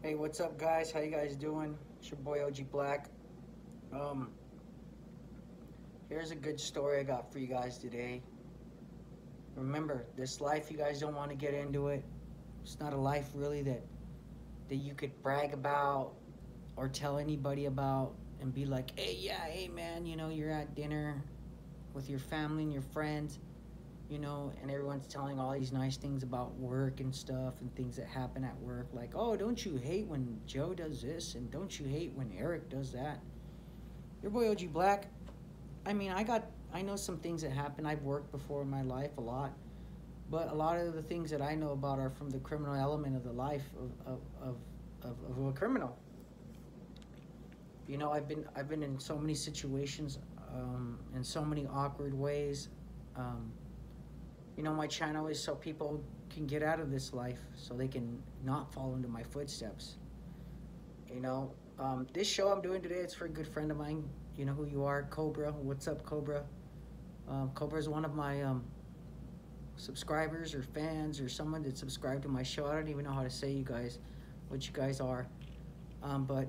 Hey, what's up, guys? How you guys doing? It's your boy OG Black. Um, here's a good story I got for you guys today. Remember, this life you guys don't want to get into it. It's not a life really that that you could brag about or tell anybody about and be like, "Hey, yeah, hey man, you know, you're at dinner with your family and your friends." You know, and everyone's telling all these nice things about work and stuff and things that happen at work. Like, oh, don't you hate when Joe does this? And don't you hate when Eric does that? Your boy OG Black, I mean, I got, I know some things that happen. I've worked before in my life a lot. But a lot of the things that I know about are from the criminal element of the life of, of, of, of, of a criminal. You know, I've been, I've been in so many situations, um, in so many awkward ways. Um, you know, my channel is so people can get out of this life, so they can not fall into my footsteps. You know, um, this show I'm doing today, it's for a good friend of mine. You know who you are, Cobra. What's up, Cobra? Um, Cobra is one of my um, subscribers or fans or someone that subscribed to my show. I don't even know how to say you guys, what you guys are, um, but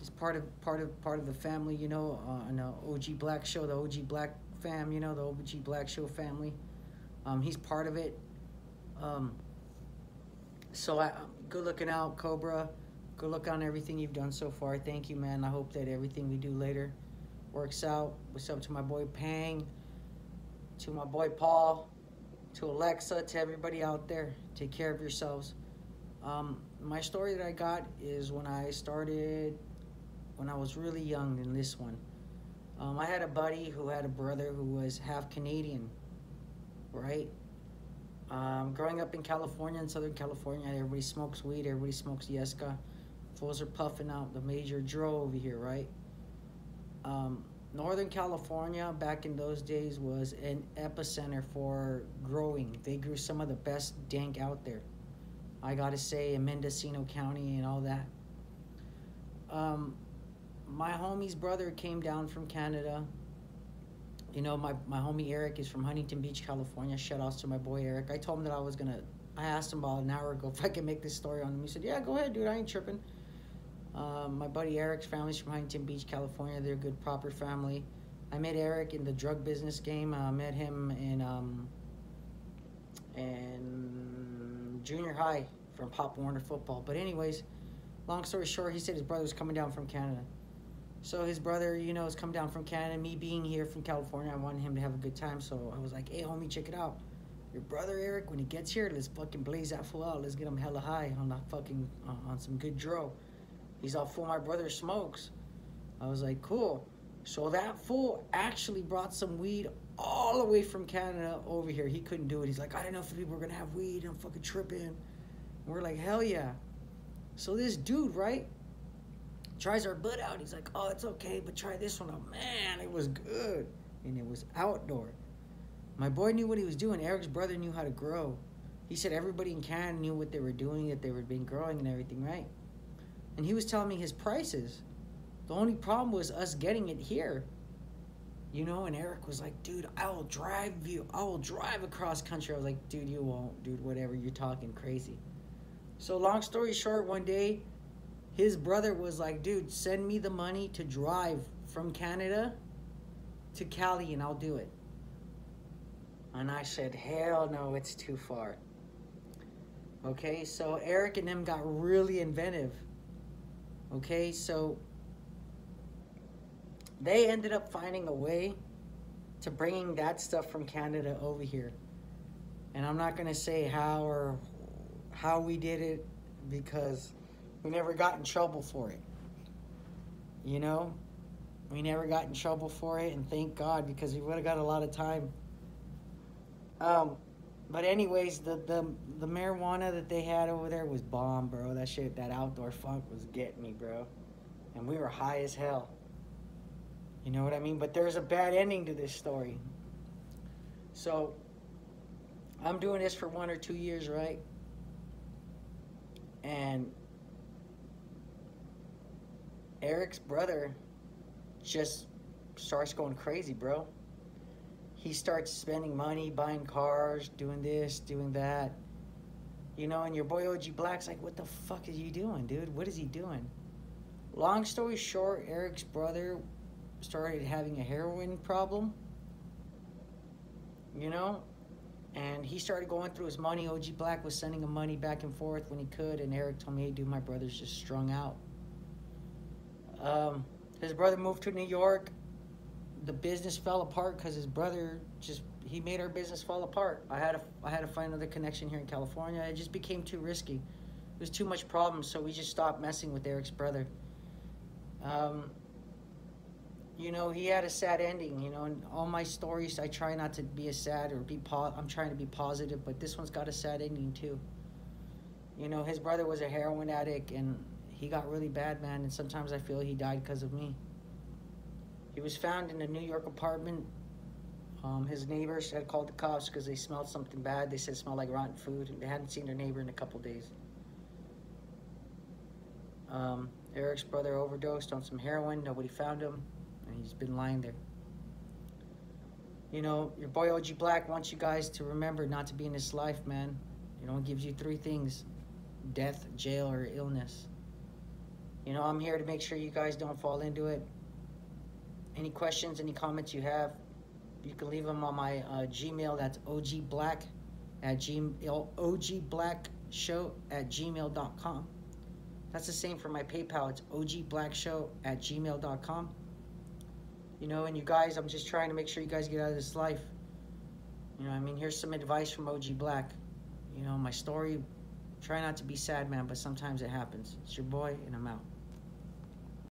it's part of part of part of the family. You know, uh, on the OG Black show, the OG Black fam. You know, the OG Black show family. Um, he's part of it. Um, so I, good looking out, Cobra. Good luck on everything you've done so far. Thank you, man. I hope that everything we do later works out. What's up to my boy Pang, to my boy Paul, to Alexa, to everybody out there. Take care of yourselves. Um, my story that I got is when I started, when I was really young in this one. Um, I had a buddy who had a brother who was half Canadian right? Um, growing up in California, in Southern California, everybody smokes weed, everybody smokes Yesca. Fools are puffing out the major dro over here, right? Um, Northern California, back in those days, was an epicenter for growing. They grew some of the best dank out there. I gotta say, in Mendocino County and all that. Um, my homie's brother came down from Canada you know, my, my homie Eric is from Huntington Beach, California. Shout outs to my boy Eric. I told him that I was gonna. I asked him about an hour ago if I could make this story on him. He said, "Yeah, go ahead, dude. I ain't tripping." Um, my buddy Eric's family's from Huntington Beach, California. They're a good, proper family. I met Eric in the drug business game. I met him in um, in junior high from Pop Warner football. But anyways, long story short, he said his brother was coming down from Canada. So his brother, you know, has come down from Canada. Me being here from California, I wanted him to have a good time. So I was like, hey, homie, check it out. Your brother Eric, when he gets here, let's fucking blaze that fool out. Let's get him hella high on that fucking uh, on some good dro. He's all full. My brother smokes. I was like, cool. So that fool actually brought some weed all the way from Canada over here. He couldn't do it. He's like, I do not know if people were gonna have weed. I'm fucking tripping. And we're like, hell yeah. So this dude, right? Tries our butt out. He's like, oh, it's okay, but try this one. Oh, man, it was good. And it was outdoor. My boy knew what he was doing. Eric's brother knew how to grow. He said everybody in Canada knew what they were doing, that they were been growing and everything, right? And he was telling me his prices. The only problem was us getting it here. You know, and Eric was like, dude, I will drive you. I will drive across country. I was like, dude, you won't. Dude, whatever. You're talking crazy. So long story short, one day his brother was like, dude, send me the money to drive from Canada to Cali and I'll do it. And I said, hell no, it's too far. Okay, so Eric and them got really inventive. Okay, so they ended up finding a way to bringing that stuff from Canada over here. And I'm not going to say how or how we did it because we never got in trouble for it. You know? We never got in trouble for it, and thank God because we would have got a lot of time. Um, but anyways, the, the the marijuana that they had over there was bomb, bro. That shit, that outdoor funk was getting me, bro. And we were high as hell. You know what I mean? But there's a bad ending to this story. So, I'm doing this for one or two years, right? And Eric's brother just starts going crazy, bro. He starts spending money, buying cars, doing this, doing that. You know, and your boy OG Black's like, what the fuck is you doing, dude? What is he doing? Long story short, Eric's brother started having a heroin problem. You know, and he started going through his money. OG Black was sending him money back and forth when he could, and Eric told me, "Hey, dude, my brother's just strung out." Um, his brother moved to New York. The business fell apart because his brother just he made our business fall apart. I had to I had to find another connection here in California. It just became too risky. It was too much problems, so we just stopped messing with Eric's brother. Um, you know, he had a sad ending. You know, and all my stories, I try not to be a sad or be po- I'm trying to be positive, but this one's got a sad ending too. You know, his brother was a heroin addict, and he got really bad, man. And sometimes I feel he died because of me. He was found in a New York apartment. Um, his neighbors had called the cops because they smelled something bad. They said it smelled like rotten food, and they hadn't seen their neighbor in a couple days. Um, Eric's brother overdosed on some heroin. Nobody found him and he's been lying there. You know, your boy OG Black wants you guys to remember not to be in this life, man. You know, it gives you three things death, jail, or illness. You know, I'm here to make sure you guys don't fall into it. Any questions, any comments you have, you can leave them on my uh, Gmail. That's ogblack at gmail, ogblackshow at gmail.com. That's the same for my PayPal. It's ogblackshow at gmail.com. You know, and you guys, I'm just trying to make sure you guys get out of this life. You know, I mean, here's some advice from OG Black. You know, my story, try not to be sad, man, but sometimes it happens. It's your boy, and I'm out.